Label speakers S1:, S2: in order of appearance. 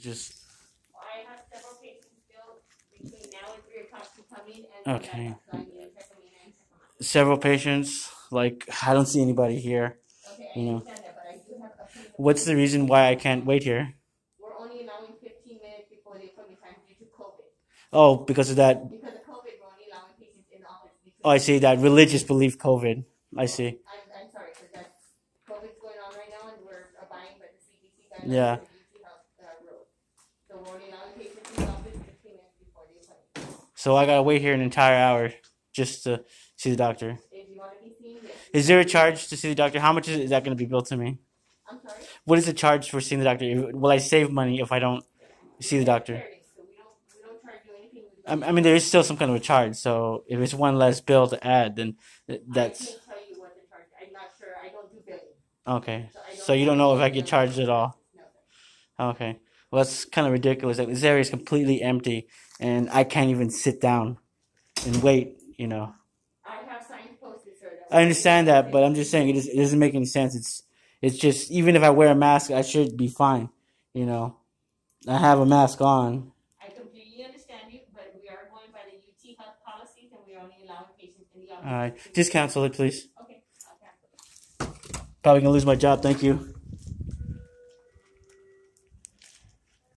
S1: Just
S2: I have several patients still between now and three o'clock to come in and.
S1: Okay.
S2: So I need to check them in and check them out.
S1: several patients. Like I don't see anybody here.
S2: Okay, I
S1: You know.
S2: understand that, but I do have a.
S1: What's the reason why I can't wait here?
S2: We're only allowing fifteen minutes before the appointment time due to COVID.
S1: Oh, because of that.
S2: Because of COVID, we're only allowing patients in the office.
S1: Oh, I see that religious belief. COVID. I oh, see.
S2: I'm, I'm sorry, because that's, COVID's going on right now and we're abiding by the CDC guidelines.
S1: Yeah.
S2: and UT health, uh, rules. So we're only allowing patients in the office fifteen minutes before the appointment.
S1: So I gotta wait here an entire hour just to see the doctor.
S2: If you wanna be seen.
S1: Is there a charge to see the doctor? How much is that gonna be billed to me?
S2: I'm sorry?
S1: What is the charge for seeing the doctor? Will I save money if I don't see the doctor?
S2: Charity, So we don't, we don't charge you anything. We
S1: I mean, there is still some kind of a charge. So if it's one less bill to add, then that's
S2: can't tell you what the charge, I'm not sure, I don't do billing.
S1: okay.
S2: So
S1: you don't know if I get charged at all.
S2: No.
S1: Okay. Well, that's kind of ridiculous. Like, this area is completely empty, and I can't even sit down and wait. You know.
S2: I have signs posted, sir.
S1: I understand that, but I'm just saying it, is, it doesn't make any sense. It's it's just even if I wear a mask, I should be fine. You know, I have a mask on.
S2: I completely understand you, but we are going by the UT health policies and we are only allowing patients in the office.
S1: All right, just cancel it, please.
S2: Okay, I'll cancel.
S1: Probably gonna lose my job. Thank you.